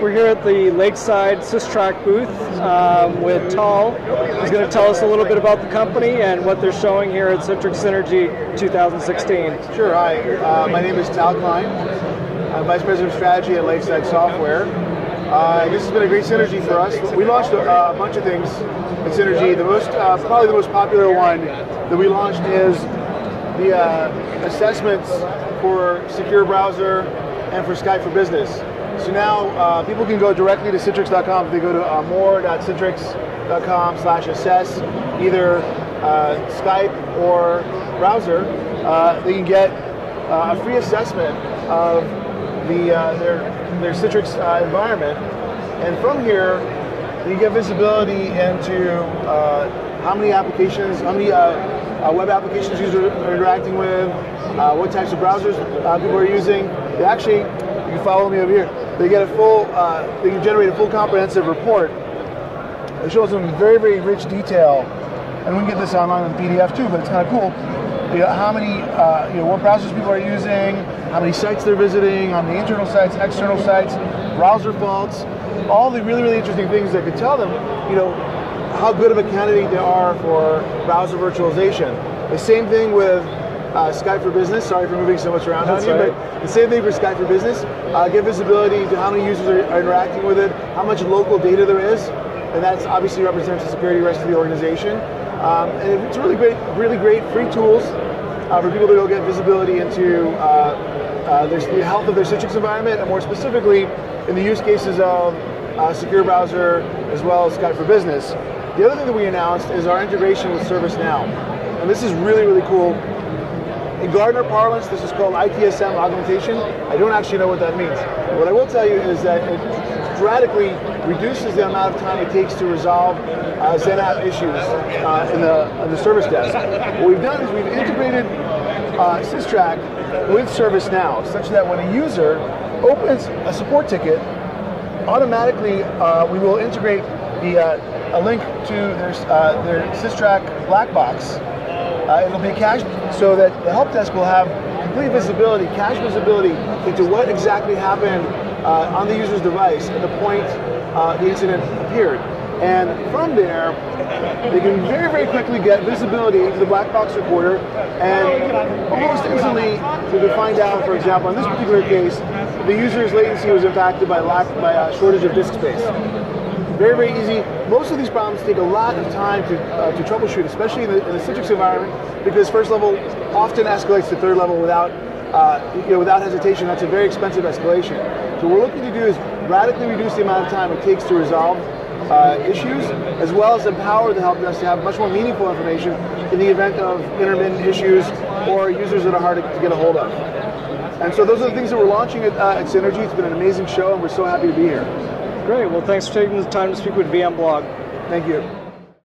We're here at the Lakeside SysTrack booth um, with Tal. He's going to tell us a little bit about the company and what they're showing here at Citrix Synergy 2016. Sure. Hi, uh, my name is Tal Klein. I'm Vice President of Strategy at Lakeside Software. Uh, this has been a great synergy for us. We launched a, a bunch of things in Synergy. The most, uh, probably the most popular one that we launched is the uh, assessments for Secure Browser and for Skype for Business. So now uh, people can go directly to Citrix.com. If they go to uh, more.citrix.com slash assess either uh, Skype or browser, uh, they can get uh, a free assessment of the uh, their, their Citrix environment. And from here, you get visibility into how many applications, how many web applications users are interacting with, what types of browsers people are using. They actually, you can follow me over here they get a full, uh, they can generate a full comprehensive report. It shows them very, very rich detail, and we can get this online in PDF too. But it's kind of cool. You know, how many, uh, you know, what browsers people are using, how many sites they're visiting, on the internal sites, external sites, browser faults, all the really, really interesting things that could tell them, you know, how good of a candidate they are for browser virtualization. The same thing with uh, Skype for Business. Sorry for moving so much around That's on you, right. but the same thing for Skype for Business. Uh, give visibility to how many users are, are, interacting with it, how much local data there is, and that obviously represents the security risk to the organization. Um, and it's really great, really great free tools uh, for people to go get visibility into uh, uh, their, the health of their Citrix environment, and more specifically, in the use cases of uh, secure browser as well as Skype for Business. The other thing that we announced is our integration with ServiceNow. And this is really, really cool in Gartner parlance, this is called ITSM augmentation. I don't actually know what that means. What I will tell you is that it dramatically reduces the amount of time it takes to resolve uh, XenApp issues uh, in, the, in the service desk. What we've done is we've integrated uh, SysTrack with ServiceNow, such that when a user opens a support ticket, automatically uh, we will integrate the, uh, a link to their, uh, their SysTrack black box uh, it'll be cached so that the help desk will have complete visibility, cache visibility into what exactly happened uh, on the user's device at the point uh, the incident appeared. And from there, they can very, very quickly get visibility into the black box recorder and almost instantly can find out, for example, in this particular case, the user's latency was impacted by lack by a shortage of disk space. Very, very easy. Most of these problems take a lot of time to, uh, to troubleshoot, especially in the, in the Citrix environment, because first level often escalates to third level without, uh, you know, without hesitation. That's a very expensive escalation. So what we're looking to do is radically reduce the amount of time it takes to resolve uh, issues, as well as empower the help desk to have much more meaningful information in the event of intermittent issues or users that are hard to, get a hold of. And so those are the things that we're launching at, uh, at Synergy. It's been an amazing show, and we're so happy to be here. Great. Well, thanks for taking the time to speak with VMblog. Thank you.